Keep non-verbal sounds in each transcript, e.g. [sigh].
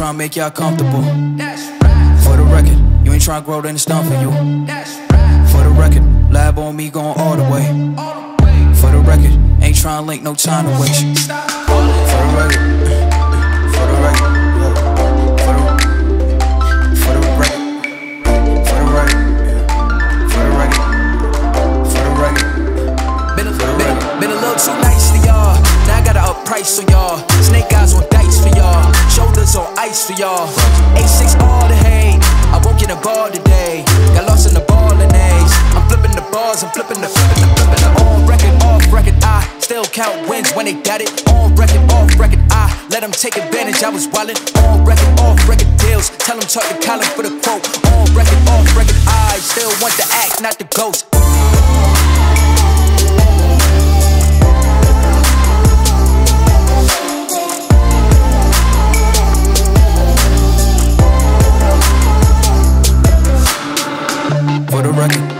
I'm done trying to make y'all comfortable. Right. For the record, you ain't trying to grow, then it's done for you. Right. For the record, lab on me going all the way. For the record, ain't trying to link, no time to waste. Uh, uh, uh, for the record, for the record, they got it. On record, off record. I let them take advantage. I was wildin' on record, off record deals. Tell them talk to Colin for the quote. On record, off record. I still want the act, not the ghost. For the record,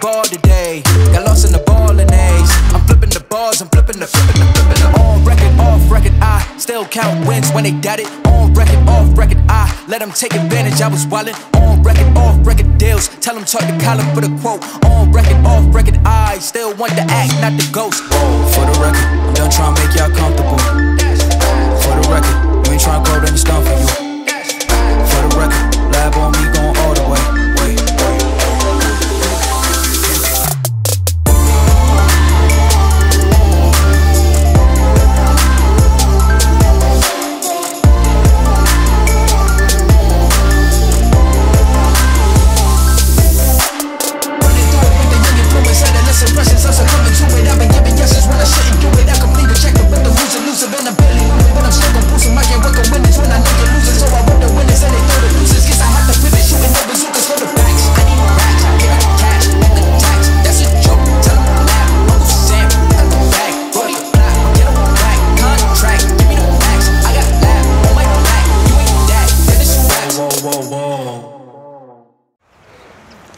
Ball today. Got lost in the ball and A's. I'm flipping the bars, I'm flipping the flipping the flipping the on record, off record. I still count wins when they got it. On record, off record. I let them take advantage. I was wildin' on record, off record deals. Tell them talk to Colin for the quote. On record, off record. I still want the act, not the ghost. For the record, I'm done trying to make y'all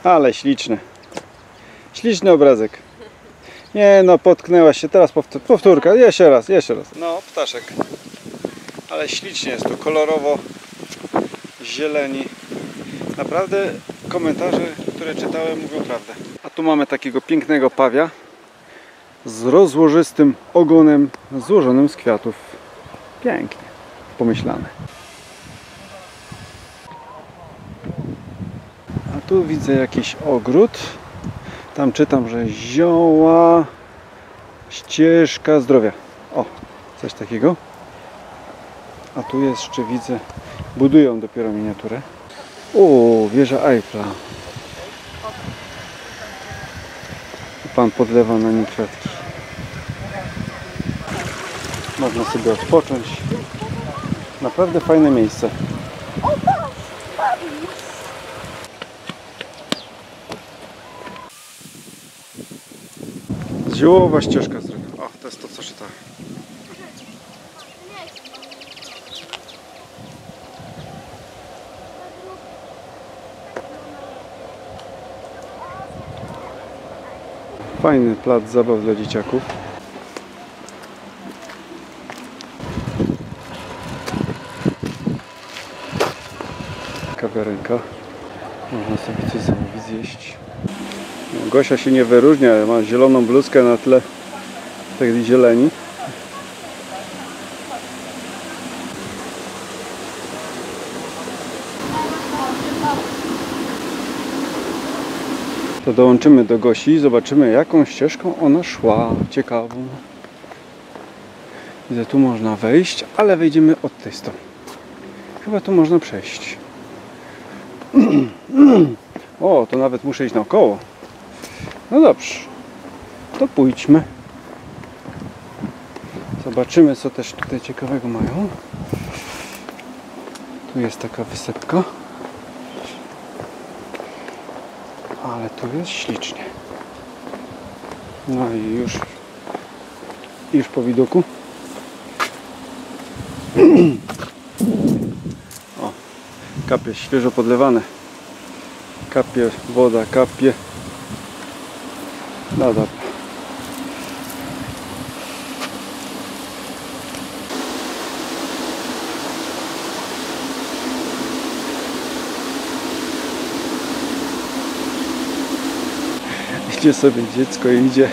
Ale śliczny. Śliczny obrazek. Nie no, potknęła się. Teraz powtór, powtórka. Jeszcze raz, jeszcze raz. No, ptaszek. Ale ślicznie jest tu, kolorowo, zieleni. Naprawdę komentarze, które czytałem mówią prawdę. A tu mamy takiego pięknego pawia z rozłożystym ogonem złożonym z kwiatów. Pięknie. Pomyślane. Tu widzę jakiś ogród. Tam czytam, że zioła, ścieżka zdrowia. O, coś takiego. A tu jeszcze widzę, budują dopiero miniaturę. O, wieża Eiffla. Pan podlewa na nim kwiatki. Można sobie odpocząć. Naprawdę fajne miejsce. Ziołowa ścieżka zdrowia. O, to jest to, co czytałem. Fajny plac zabaw dla dzieciaków. Kawiarenka. Można sobie coś zamówić, zjeść. Gosia się nie wyróżnia, ma zieloną bluzkę na tle tej zieleni. to dołączymy do Gosi i zobaczymy jaką ścieżką ona szła. Ciekawą. Widzę, tu można wejść, ale wejdziemy od tej strony. Chyba tu można przejść. [clears throat] O, to nawet muszę iść naokoło. No dobrze. To pójdźmy. Zobaczymy, co też tutaj ciekawego mają. Tu jest taka wysepka. Ale tu jest ślicznie. No i już już po widoku. [clears throat] O, kapie świeżo podlewane. Kapie woda, kapie. No dobra. Idzie sobie dziecko idzie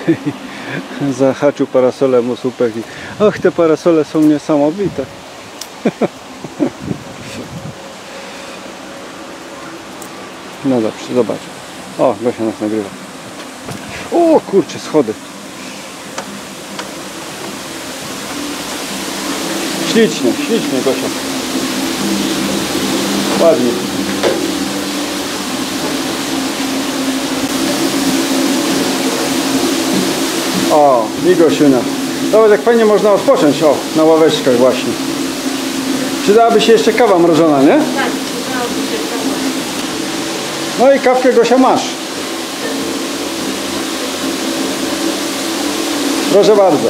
[laughs] zahaczył parasolem o słupek i och te parasole są niesamowite. [laughs] No dobrze, zobacz. O, Gosia nas nagrywa. O kurczę, schody. Ślicznie, ślicznie Gosia. Ładnie. O, i Gosiuna. Zobacz jak fajnie można odpocząć, o, na ławeczkach właśnie. Przydałaby się jeszcze kawa mrożona, nie? Tak, przydałoby się kawa. No i kawkę Gosia masz. Proszę bardzo.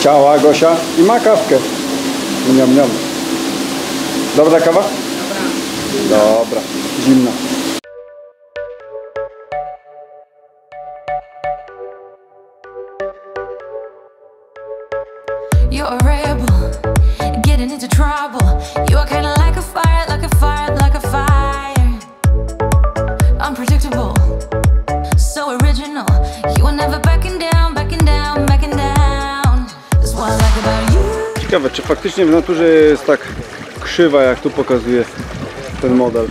Chciała Gosia i ma kawkę. Niam, niam. Dobra kawa? Dobra. Zimna. You're a rebel, getting into trouble. Ciekawe, czy faktycznie w naturze jest tak krzywa, jak tu pokazuje ten model.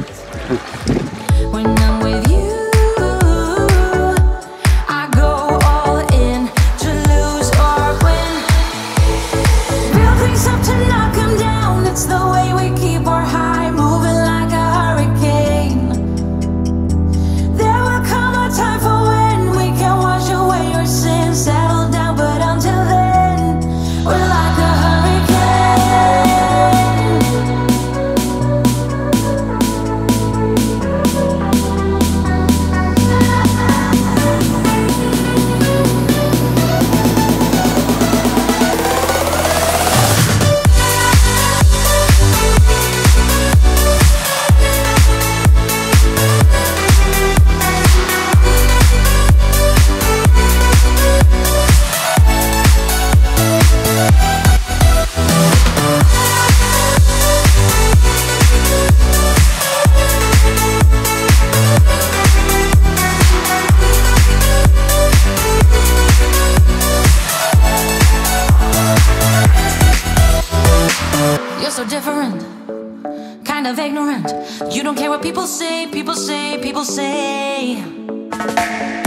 Don't care what people say, people say, people say.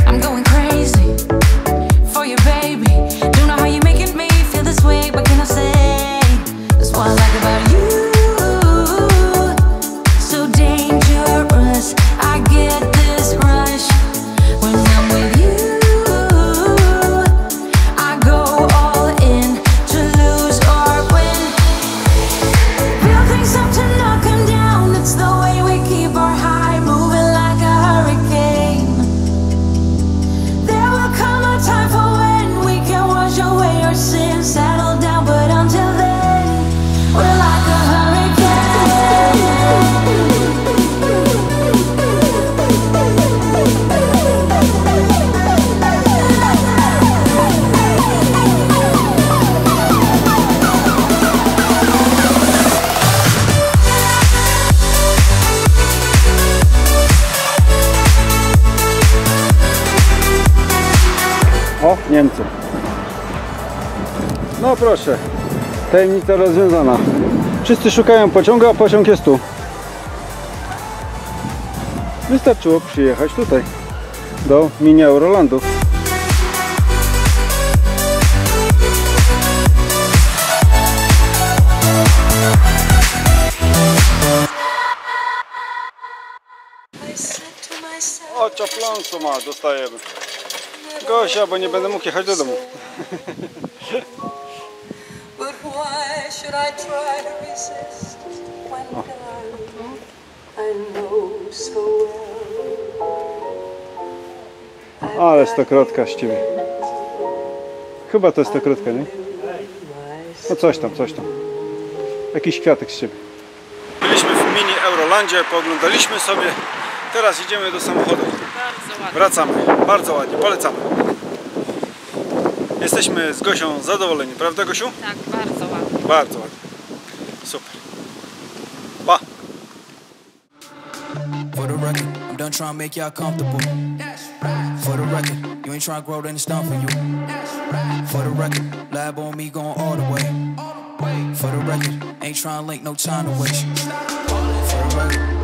I'm going crazy for you, baby. Don't know how you're making me feel this way. What can I say? That's what I like O, Niemcy. No proszę, tajemnica rozwiązana. Wszyscy szukają pociągu, a pociąg jest tu. Wystarczyło przyjechać tutaj do mini Eurolandu. O, czaplącu ma, dostajemy. Gosia, bo nie będę mógł jechać do domu. well. Ale stokrotka z ciebie. Chyba to jest stokrotka, nie? No coś tam, coś tam. Jakiś kwiatek z ciebie. Byliśmy w mini Eurolandzie, pooglądaliśmy sobie. Teraz idziemy do samochodu. Bardzo ładnie. Wracamy. Bardzo ładnie, polecamy. Jesteśmy z Gosią zadowoleni, prawda Gosiu? Tak, bardzo ładnie. Bardzo ładnie. Super. Pa! For the record, I'm done trying to make y'all comfortable. For the record, you ain't trying to grow, then it's done for you. For the record, lab on me going all the way. For the record, ain't trying to link, no time to waste. For the record,